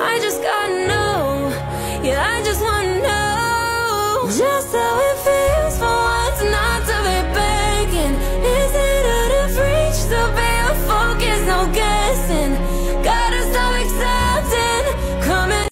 I just gotta know, yeah, I just wanna know just how it feels.